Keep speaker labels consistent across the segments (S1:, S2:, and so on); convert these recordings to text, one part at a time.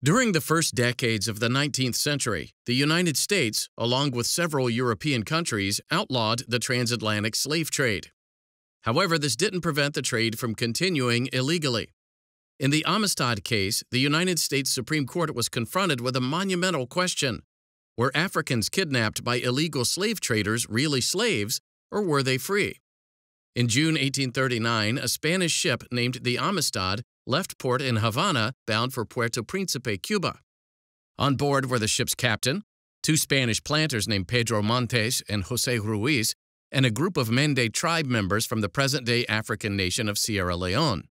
S1: During the first decades of the 19th century, the United States, along with several European countries, outlawed the transatlantic slave trade. However, this didn't prevent the trade from continuing illegally. In the Amistad case, the United States Supreme Court was confronted with a monumental question. Were Africans kidnapped by illegal slave traders really slaves, or were they free? In June 1839, a Spanish ship named the Amistad left port in Havana bound for Puerto Principe, Cuba. On board were the ship's captain, two Spanish planters named Pedro Montez and Jose Ruiz, and a group of Mende tribe members from the present day African nation of Sierra Leone.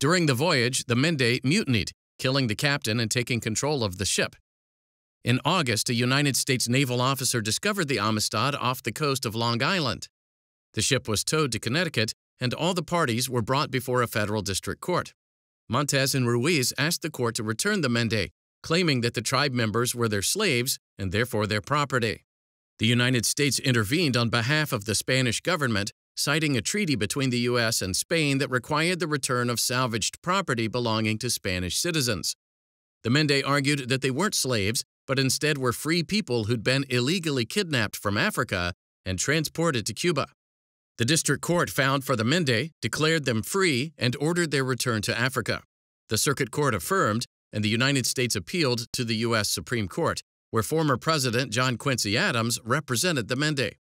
S1: During the voyage, the Mende mutinied, killing the captain and taking control of the ship. In August, a United States naval officer discovered the Amistad off the coast of Long Island. The ship was towed to Connecticut, and all the parties were brought before a federal district court. Montez and Ruiz asked the court to return the Mende, claiming that the tribe members were their slaves and therefore their property. The United States intervened on behalf of the Spanish government, citing a treaty between the U.S. and Spain that required the return of salvaged property belonging to Spanish citizens. The Mende argued that they weren't slaves, but instead were free people who'd been illegally kidnapped from Africa and transported to Cuba. The district court found for the Mende, declared them free, and ordered their return to Africa. The circuit court affirmed, and the United States appealed to the U.S. Supreme Court, where former President John Quincy Adams represented the Mende.